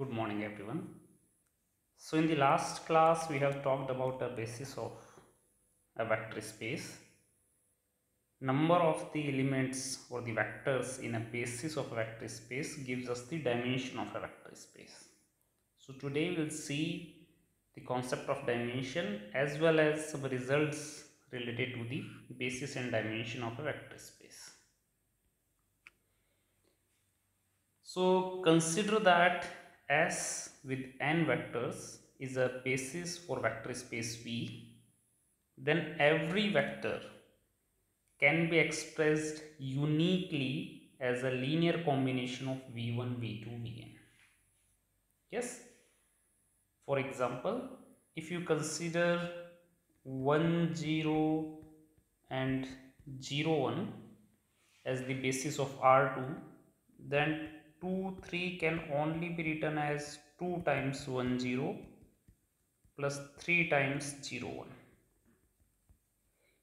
Good morning, everyone. So, in the last class, we have talked about the basis of a vector space. Number of the elements or the vectors in a basis of a vector space gives us the dimension of a vector space. So, today we'll see the concept of dimension as well as some results related to the basis and dimension of a vector space. So consider that S with n vectors is a basis for vector space V. Then every vector can be expressed uniquely as a linear combination of V1, V2, Vn. Yes? For example, if you consider 1, 0 and 0, 1 as the basis of R2, then 2 3 can only be written as 2 times 1 0 plus 3 times 0 1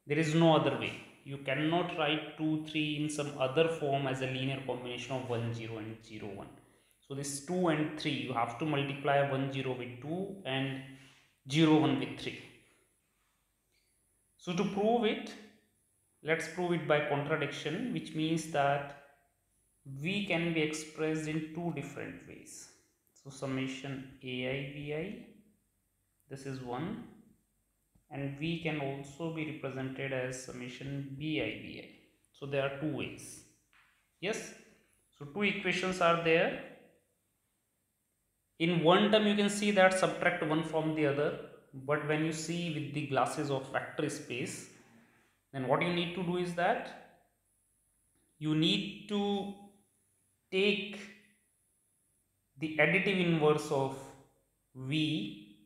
there is no other way. You cannot write 2 3 in some other form as a linear combination of 1 0 and 0 1 so this 2 and 3 you have to multiply 1 0 with 2 and 0 1 with 3 so to prove it let's prove it by contradiction which means that v can be expressed in two different ways. So summation ai vi this is one and v can also be represented as summation bi vi so there are two ways. Yes? So two equations are there. In one term you can see that subtract one from the other but when you see with the glasses of vector space then what you need to do is that you need to take the additive inverse of v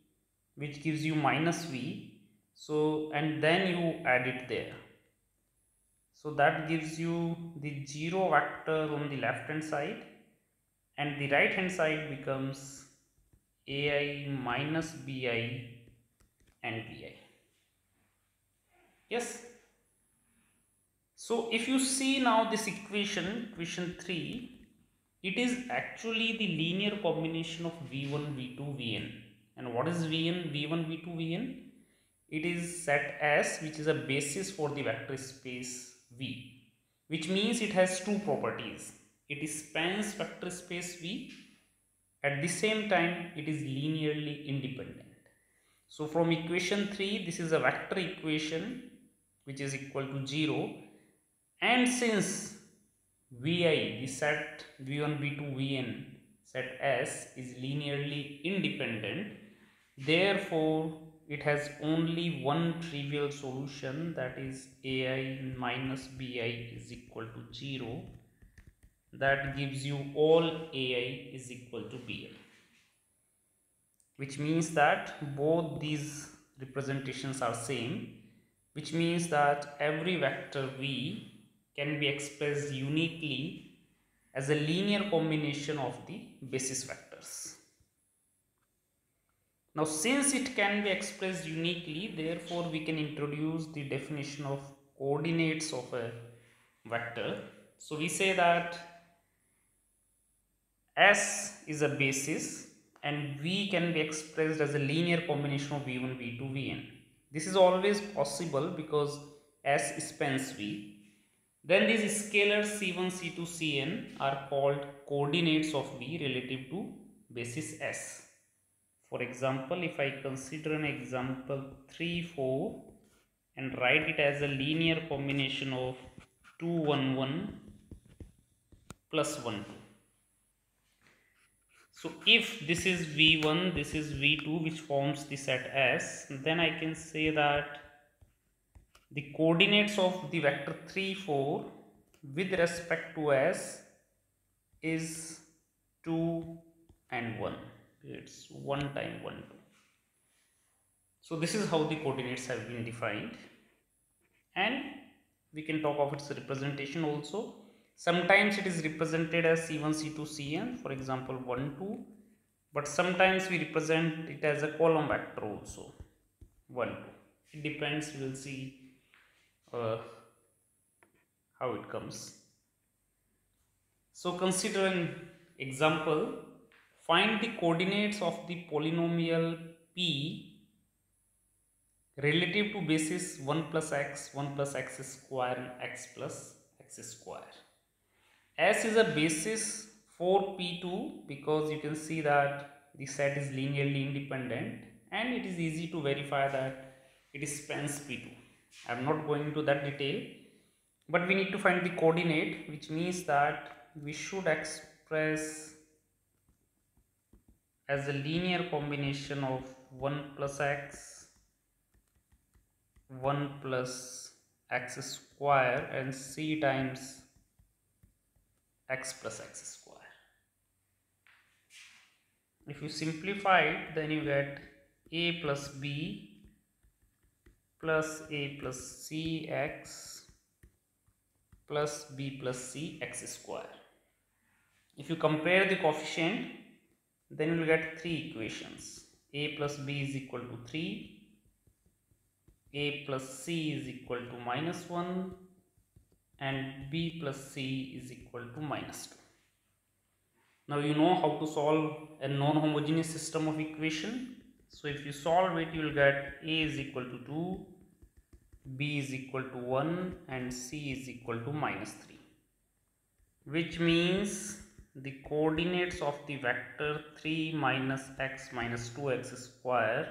which gives you minus v so and then you add it there. So that gives you the zero vector on the left hand side and the right hand side becomes ai minus bi and bi yes? So if you see now this equation equation 3 it is actually the linear combination of v1 v2 vn. And what is vn? V1 v2 vn? It is set s which is a basis for the vector space v which means it has two properties. It spans vector space v. At the same time it is linearly independent. So from equation 3 this is a vector equation which is equal to 0 and since vi the set v1 v2 vn set s is linearly independent. Therefore it has only one trivial solution that is ai minus bi is equal to 0 that gives you all ai is equal to bi which means that both these representations are same which means that every vector v can be expressed uniquely as a linear combination of the basis vectors. Now since it can be expressed uniquely therefore we can introduce the definition of coordinates of a vector. So we say that S is a basis and V can be expressed as a linear combination of V1, V2, Vn. This is always possible because S spans V then these scalars C1, C2, Cn are called coordinates of V relative to basis S. For example, if I consider an example 3, 4 and write it as a linear combination of 2, 1, 1 plus 1, 2. So if this is V1, this is V2 which forms the set S, then I can say that the coordinates of the vector 3 4 with respect to s is 2 and 1 it's 1 time 1 2 so this is how the coordinates have been defined. And we can talk of its representation also. Sometimes it is represented as c1 c2 cn for example 1 2 but sometimes we represent it as a column vector also 1 2 it depends we will see uh, how it comes. So consider an example. Find the coordinates of the polynomial p relative to basis 1 plus x 1 plus x square and x plus x square. S is a basis for p2 because you can see that the set is linearly independent and it is easy to verify that it spans p2 i am not going into that detail but we need to find the coordinate which means that we should express as a linear combination of 1 plus x 1 plus x square and c times x plus x square. If you simplify it then you get a plus b plus a plus c x plus b plus c x square. If you compare the coefficient then you will get three equations a plus b is equal to 3 a plus c is equal to minus 1 and b plus c is equal to minus 2. Now you know how to solve a non-homogeneous system of equation. So if you solve it you will get a is equal to 2 b is equal to 1 and c is equal to minus 3 which means the coordinates of the vector 3 minus x minus 2x square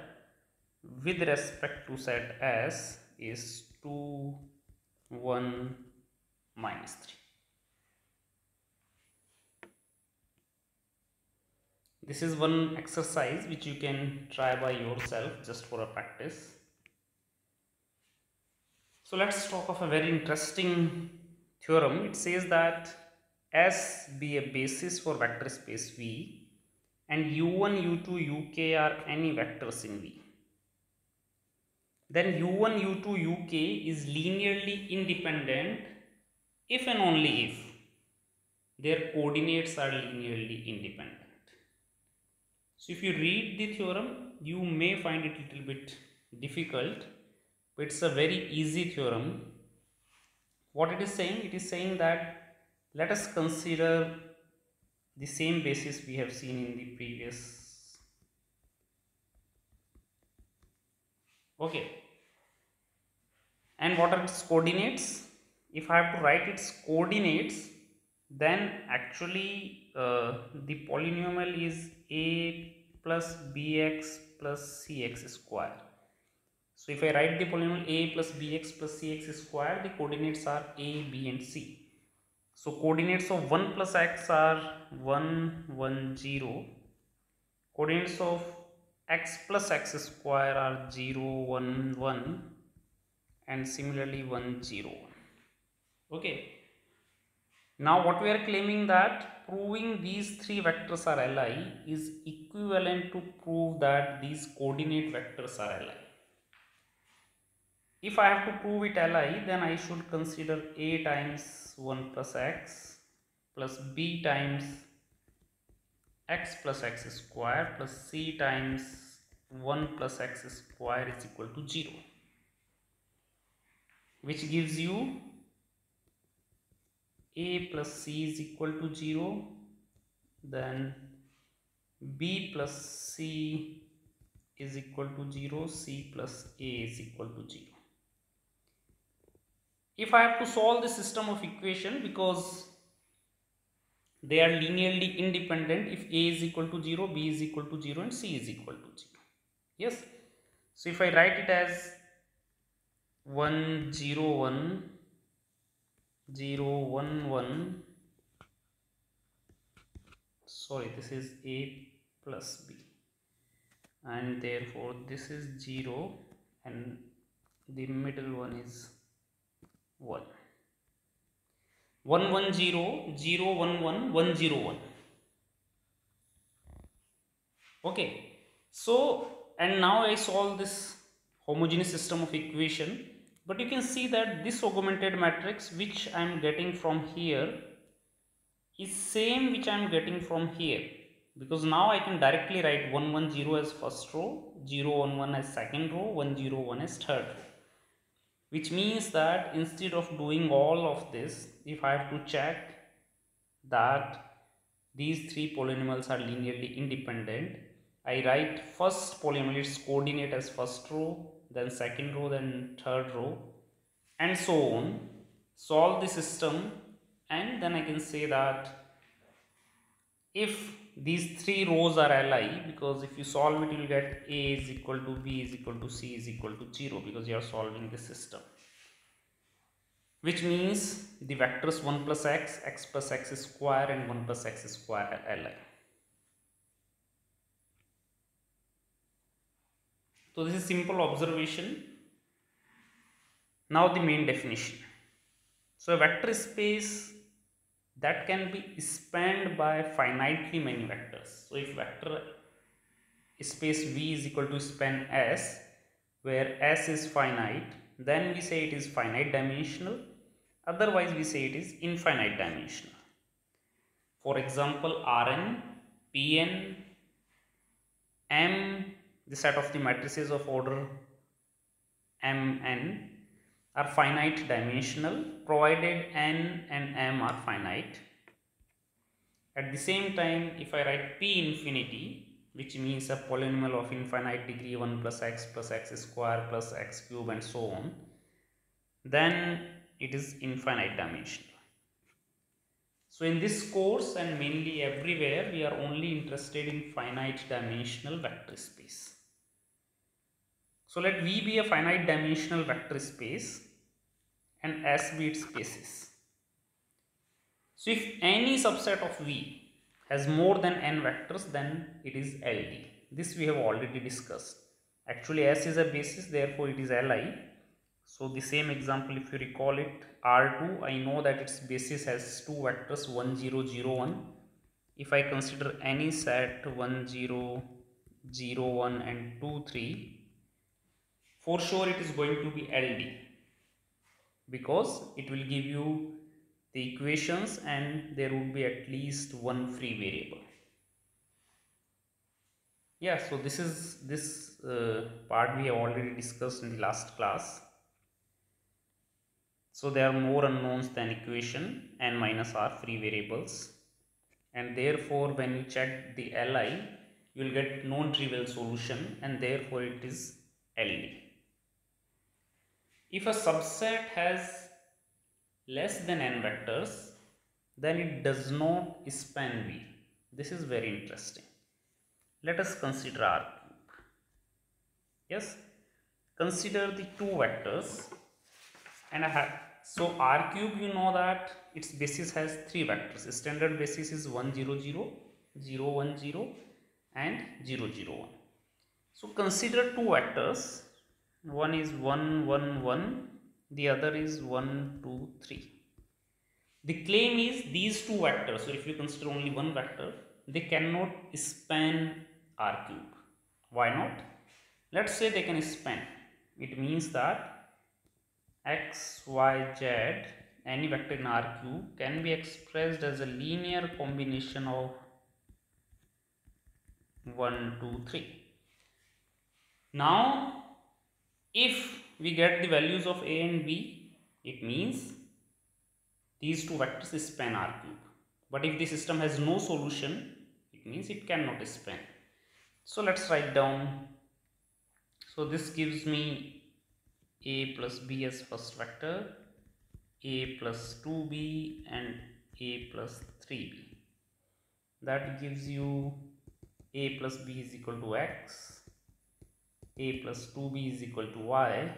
with respect to set S is 2 1 minus 3 this is one exercise which you can try by yourself just for a practice so let's talk of a very interesting theorem. It says that S be a basis for vector space V and U1, U2, UK are any vectors in V. Then U1, U2, UK is linearly independent if and only if their coordinates are linearly independent. So if you read the theorem, you may find it a little bit difficult it's a very easy theorem. What it is saying it is saying that let us consider the same basis we have seen in the previous. Okay. And what are its coordinates? If I have to write its coordinates then actually uh, the polynomial is a plus bx plus cx square so if I write the polynomial a plus bx plus cx square, the coordinates are a, b and c. So coordinates of 1 plus x are 1, 1, 0. Coordinates of x plus x square are 0, 1, 1 and similarly 1, 0. Okay. Now what we are claiming that proving these three vectors are Li is equivalent to prove that these coordinate vectors are Li. If I have to prove it Li, then I should consider A times 1 plus x plus B times x plus x square plus C times 1 plus x square is equal to 0 which gives you a plus c is equal to 0 then b plus c is equal to 0 c plus a is equal to 0 if I have to solve the system of equation because they are linearly independent if a is equal to 0 b is equal to 0 and c is equal to 0 yes? So if i write it as 1 0 1 0 1 1 sorry this is a plus b. And therefore this is 0 and the middle one is 1 110 011 101 okay. So and now I solve this homogeneous system of equation. But you can see that this augmented matrix which I am getting from here is same which I am getting from here. Because now I can directly write 110 as first row 011 as second row 101 as third row which means that instead of doing all of this if I have to check that these three polynomials are linearly independent I write first polynomial its coordinate as first row then second row then third row and so on. Solve the system and then I can say that if these three rows are li because if you solve it you will get a is equal to b is equal to c is equal to 0 because you are solving the system which means the vectors 1 plus x, x plus x square and 1 plus x square are li. So this is simple observation. Now the main definition. So a vector space that can be spanned by finitely many vectors. So if vector space V is equal to span S where S is finite then we say it is finite dimensional otherwise we say it is infinite dimensional. For example Rn, Pn, M the set of the matrices of order Mn are finite dimensional provided n and m are finite. At the same time if I write p infinity which means a polynomial of infinite degree 1 plus x plus x square plus x cube and so on then it is infinite dimensional. So in this course and mainly everywhere we are only interested in finite dimensional vector space. So let V be a finite dimensional vector space and S be its basis. So if any subset of V has more than n vectors then it is LD. This we have already discussed. Actually S is a basis therefore it is Li. So the same example if you recall it R2 I know that its basis has two vectors 1 0 0 1. If I consider any set 1 0 0 1 and 2 3 for sure it is going to be LD because it will give you the equations and there would be at least one free variable. Yeah so this is this uh, part we have already discussed in the last class. So there are more unknowns than equation and minus r free variables. And therefore when you check the li you will get non-trivial solution and therefore it is LD if a subset has less than n vectors, then it does not span V. This is very interesting. Let us consider R cube. Yes, consider the two vectors and I have so R cube you know that its basis has three vectors. Standard basis is 1 0 0, 0 1 0 and 0 0 1. So consider two vectors one is 1 1 1 the other is 1 2 3 the claim is these two vectors. So if you consider only one vector they cannot span r cube. Why not? Let's say they can span. It means that x y z any vector in r cube can be expressed as a linear combination of 1 2 3 now if we get the values of a and b, it means these two vectors span R cube. But if the system has no solution, it means it cannot span. So let's write down. So this gives me a plus b as first vector, a plus 2b and a plus 3b. That gives you a plus b is equal to x a plus 2b is equal to y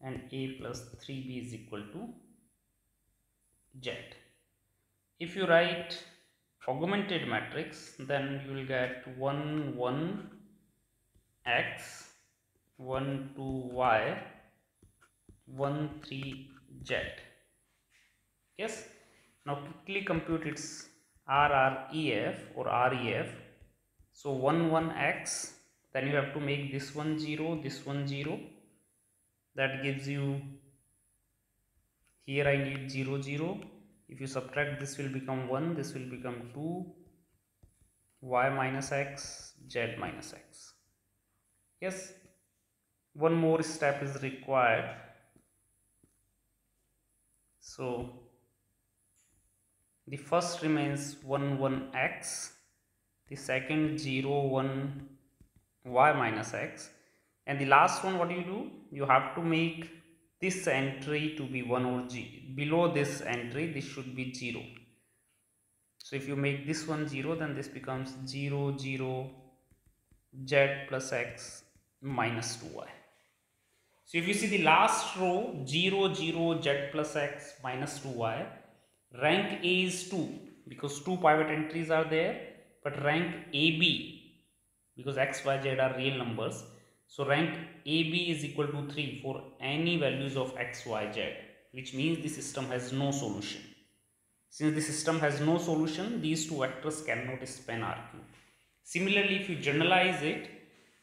and a plus 3b is equal to z. If you write augmented matrix then you will get 1 1 x 1 2 y 1 3 z. Yes? Now quickly compute its RREF or REF so 1 1 x then you have to make this one 0 this one 0 that gives you here I need 0 0 if you subtract this will become 1 this will become 2 y minus x z minus x. Yes one more step is required. So the first remains 1 1 x. The second 0 1 y minus x. And the last one what do you do? You have to make this entry to be 1 or g. Below this entry this should be 0 so if you make this one 0 then this becomes 0 0 z plus x minus 2y so if you see the last row 0 0 z plus x minus 2y rank A is 2 because two pivot entries are there but rank AB because x, y, z are real numbers so rank AB is equal to 3 for any values of x, y, z which means the system has no solution. Since the system has no solution these two vectors cannot span R cube. Similarly if you generalize it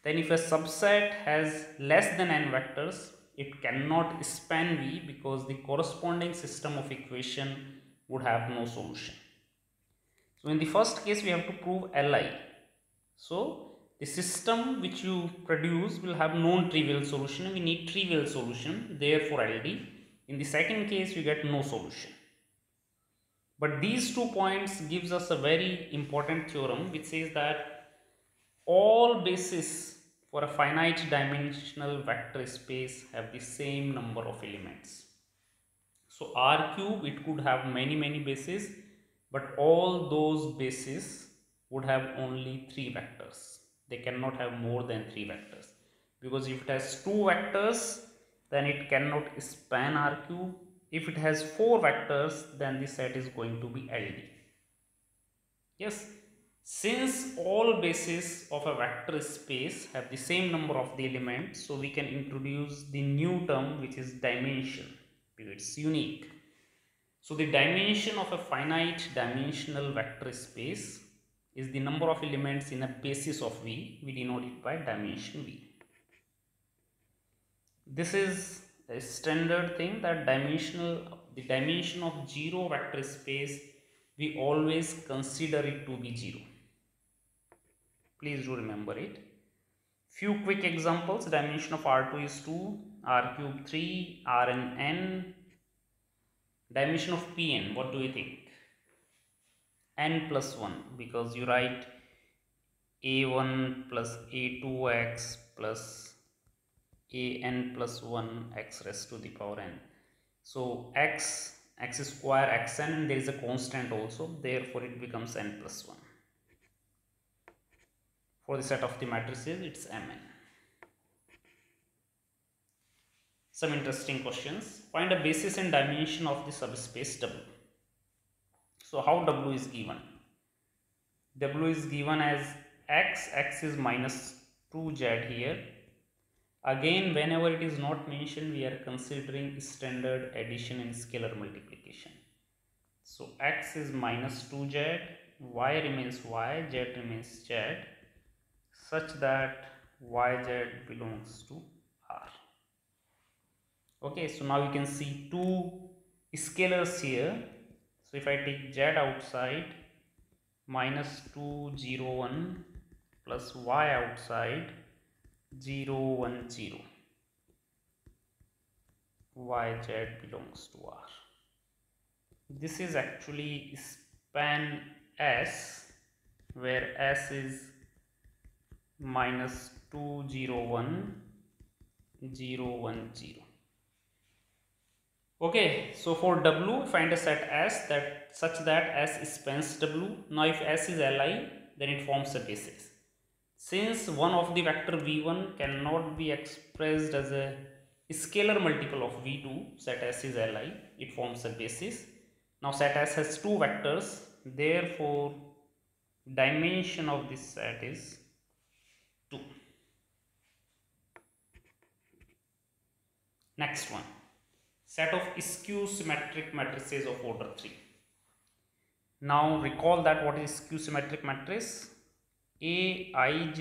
then if a subset has less than n vectors it cannot span V because the corresponding system of equation would have no solution. So in the first case we have to prove Li. So the system which you produce will have non-trivial solution we need trivial solution therefore LD. In the second case we get no solution. But these two points gives us a very important theorem which says that all bases for a finite dimensional vector space have the same number of elements. So R cube it could have many many bases but all those bases would have only three vectors. They cannot have more than three vectors because if it has two vectors then it cannot span R cube. If it has four vectors then the set is going to be LD. Yes, since all bases of a vector space have the same number of the elements so we can introduce the new term which is dimension because it's unique. So the dimension of a finite dimensional vector space is the number of elements in a basis of V. We denote it by dimension V. This is a standard thing that dimensional the dimension of zero vector space we always consider it to be zero. Please do remember it. Few quick examples dimension of R2 is 2 r cube 3 r n n dimension of pn what do you think n plus 1 because you write a1 plus a2x plus an plus 1 x raised to the power n so x x square xn and there is a constant also therefore it becomes n plus 1 for the set of the matrices it's mn some interesting questions. Find a basis and dimension of the subspace W. So how W is given? W is given as x, x is minus 2z here. Again, whenever it is not mentioned, we are considering standard addition and scalar multiplication. So x is minus 2z, y remains y, z remains z, such that yz belongs to R okay so now you can see two scalars here so if I take z outside minus 201 plus y outside 0 1 0 yz belongs to r. This is actually span s where s is minus 201 0 1 0 okay so for w find a set s that such that s spans w. Now if s is li then it forms a basis. Since one of the vector v1 cannot be expressed as a scalar multiple of v2 set s is li it forms a basis. Now set s has two vectors. Therefore dimension of this set is 2 next one set of skew symmetric matrices of order 3. Now recall that what is skew symmetric matrix? Aij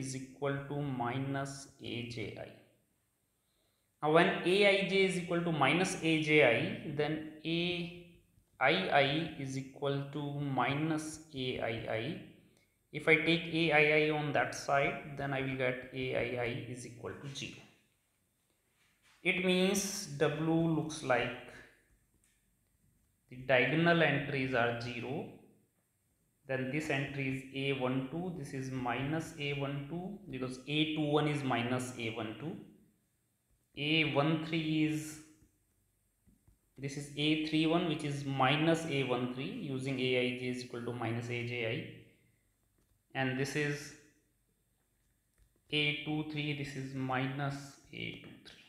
is equal to minus Aji. Now when Aij is equal to minus Aji then Aii is equal to minus Aii. If I take Aii on that side then I will get Aii is equal to 0 it means W looks like the diagonal entries are 0 then this entry is a12 this is minus a12 because a21 is minus a12 a13 is this is a31 which is minus a13 using aij is equal to minus aji and this is a23 this is minus a23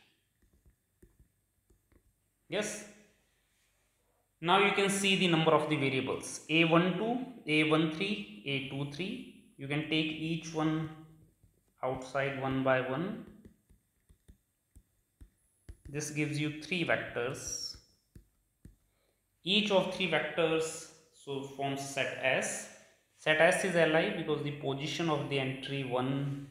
yes? Now you can see the number of the variables. A12 a13 a23 you can take each one outside one by one. This gives you three vectors. Each of three vectors so forms set s. Set s is li because the position of the entry 1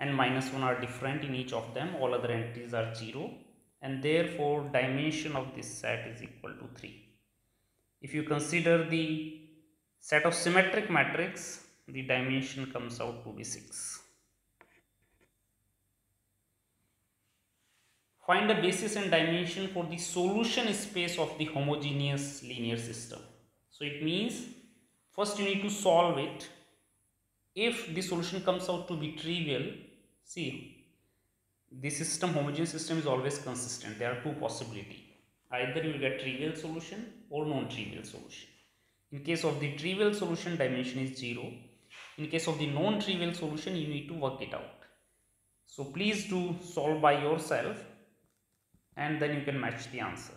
and minus 1 are different in each of them. All other entries are 0 and therefore dimension of this set is equal to 3 if you consider the set of symmetric matrix the dimension comes out to be 6 Find the basis and dimension for the solution space of the homogeneous linear system. So it means first you need to solve it. If the solution comes out to be trivial, see the system homogeneous system is always consistent. There are two possibility Either you will get trivial solution or non-trivial solution. In case of the trivial solution dimension is 0. In case of the non-trivial solution you need to work it out. So please do solve by yourself and then you can match the answer.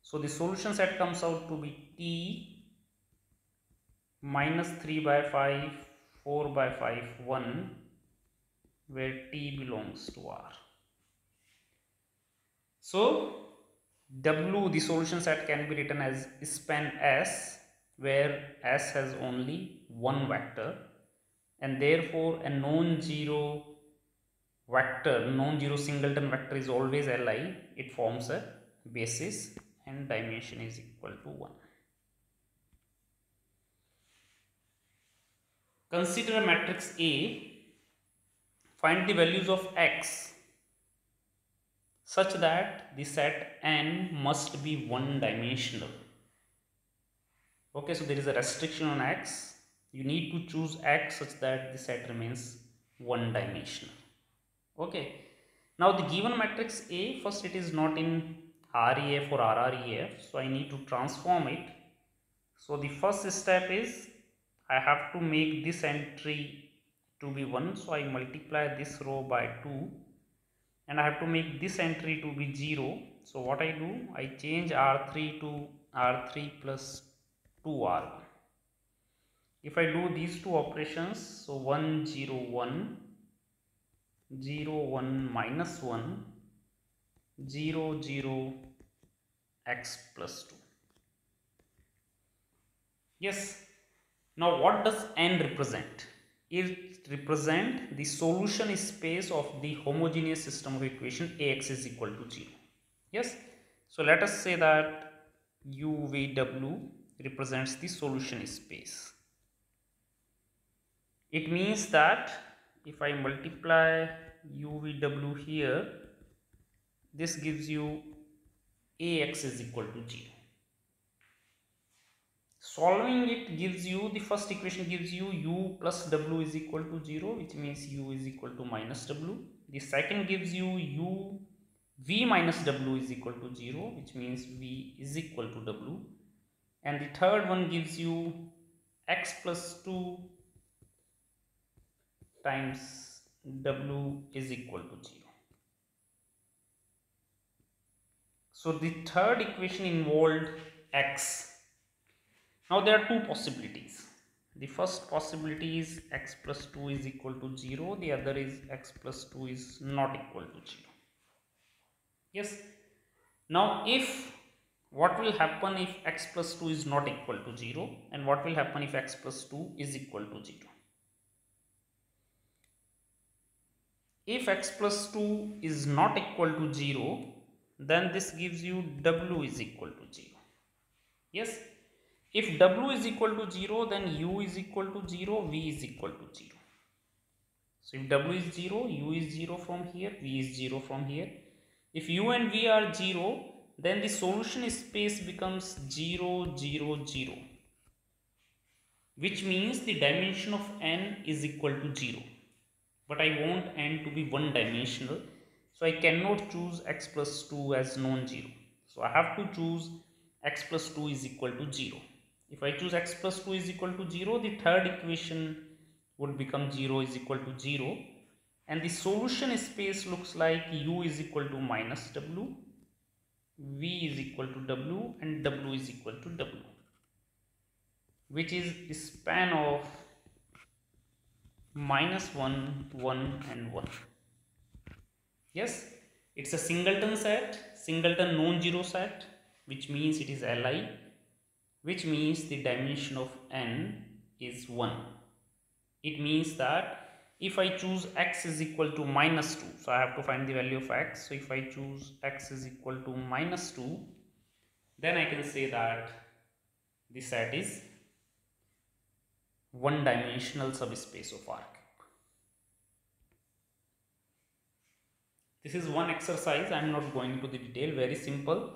So the solution set comes out to be t minus 3 by 5, 4 by 5, 1 where t belongs to r. So W the solution set can be written as span S where S has only one vector and therefore a non-zero vector non-zero singleton vector is always li it forms a basis and dimension is equal to 1 consider a matrix a find the values of x such that the set n must be one dimensional okay so there is a restriction on x. You need to choose x such that the set remains one dimensional okay now the given matrix a first it is not in REF or RREF so I need to transform it. So the first step is I have to make this entry to be 1 so I multiply this row by 2 and I have to make this entry to be 0 so what I do? I change R3 to R3 plus 2R1 if I do these two operations so 1 0 1 0 1 minus 1 0 0 x plus 2 yes. Now what does n represent? It represent the solution space of the homogeneous system of equation ax is equal to 0 yes? So let us say that uvw represents the solution space. It means that if I multiply UVW here this gives you AX is equal to 0 solving it gives you the first equation gives you u plus w is equal to 0 which means u is equal to minus w the second gives you u v minus w is equal to 0 which means v is equal to w and the third one gives you x plus 2 times w is equal to 0. So the third equation involved x. Now there are two possibilities. The first possibility is x plus 2 is equal to 0. The other is x plus 2 is not equal to 0. Yes. Now if what will happen if x plus 2 is not equal to 0 and what will happen if x plus 2 is equal to 0. if x plus 2 is not equal to 0 then this gives you w is equal to 0 yes if w is equal to 0 then u is equal to 0 v is equal to 0 so if w is 0 u is 0 from here v is 0 from here. If u and v are 0 then the solution space becomes 0 0 0 which means the dimension of n is equal to 0 but I want n to be one dimensional so I cannot choose x plus 2 as non-zero. So I have to choose x plus 2 is equal to 0 if I choose x plus 2 is equal to 0 the third equation would become 0 is equal to 0 and the solution space looks like u is equal to minus w v is equal to w and w is equal to w which is span of minus 1 1 and 1 yes it's a singleton set singleton non-zero set which means it is li which means the dimension of n is 1 it means that if I choose x is equal to minus 2 so I have to find the value of x. So if I choose x is equal to minus 2 then I can say that the set is one dimensional subspace of R cube. This is one exercise. I am not going into the detail. Very simple.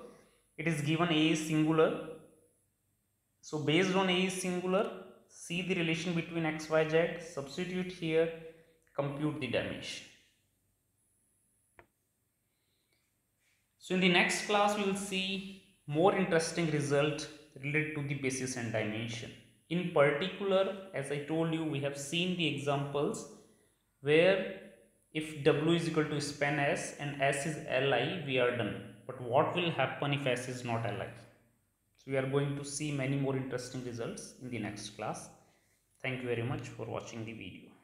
It is given A is singular so based on A is singular see the relation between x y z substitute here compute the dimension. So in the next class we will see more interesting result related to the basis and dimension. In particular as I told you we have seen the examples where if w is equal to span s and s is li we are done but what will happen if s is not li we are going to see many more interesting results in the next class. Thank you very much for watching the video